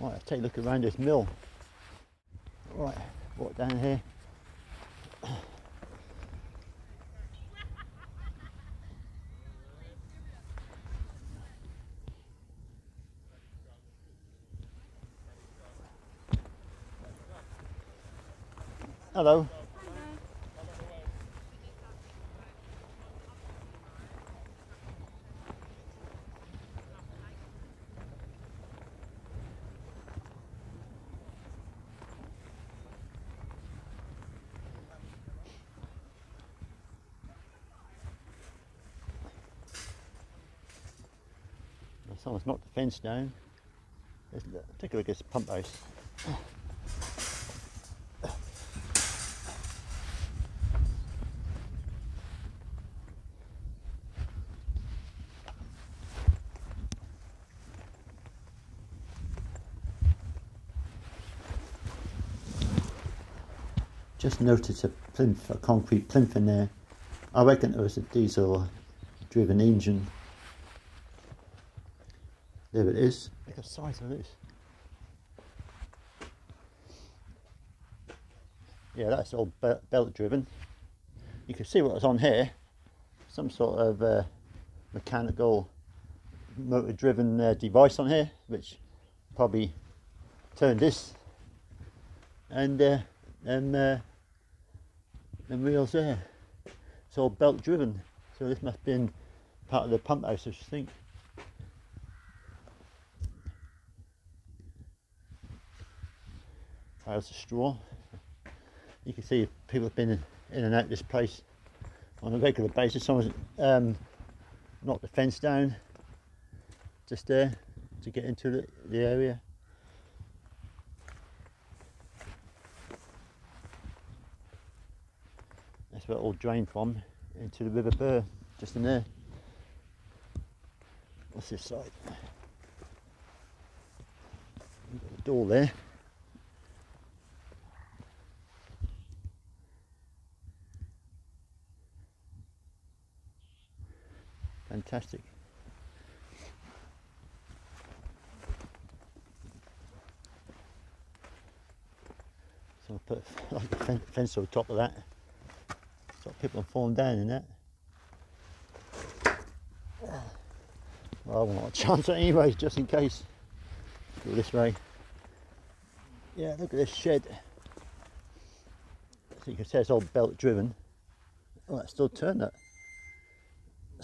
Right, let's take a look around this mill. Right, walk down here. Hello. Someone's knocked the fence down. Let's take a look at this pump house. Just noticed a plinth, a concrete plinth in there. I reckon it was a diesel driven engine. There it is. Look at the size of this. Yeah, that's all belt driven. You can see what was on here. Some sort of uh, mechanical motor driven uh, device on here, which probably turned this and uh, them, uh, them wheels there. It's all belt driven. So this must have been part of the pump house, I should think. Piles of straw. You can see people have been in, and out this place on a regular basis. Someone's um, knocked the fence down just there to get into the, the area. That's where it all drained from into the River Bure, just in there. What's this side? Door there. Fantastic. So I'll put like a fence on top of that. So people can fall down in that. Well, I have a chance anyway, just in case. Go this way. Yeah, look at this shed. So you can see it's all belt driven. Oh, that's still turned that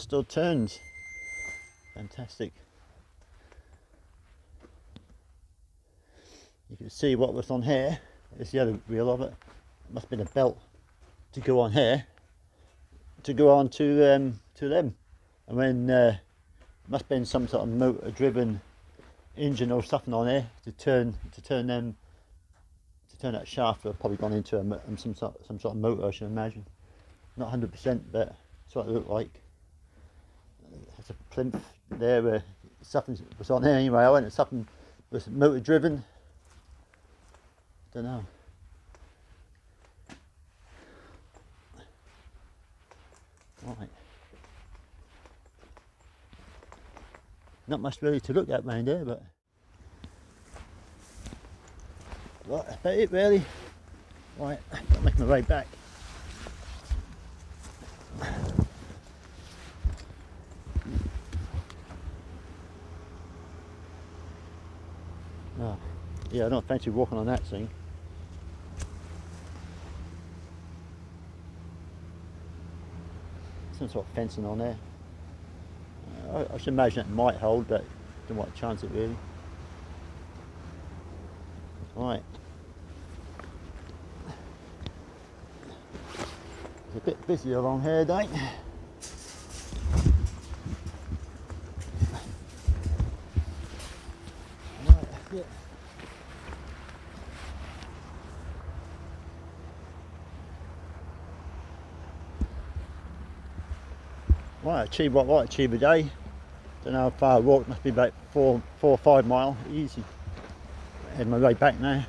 still turns. Fantastic. You can see what was on here. It's the other wheel of it. it must have been a belt to go on here to go on to um, to them. And when uh, must have been some sort of motor driven engine or something on there to turn to turn them to turn that shaft have probably gone into a, some sort some sort of motor I should imagine. Not hundred percent but that's what it looked like plinth there where something was on there anyway. I went and something was motor driven. Don't know. Right. Not much really to look at round there, but right, about it really. Right, I'll make my way back. Oh, yeah, I don't fancy walking on that thing. Some sort of fencing on there. I, I should imagine it might hold, but don't want to chance it really. Right. It's a bit busy along here, don't it? Right, that's it. Right, achieve what what achieve a day. Don't know how far I walked, must be about four four or five mile, easy. Head my way back now.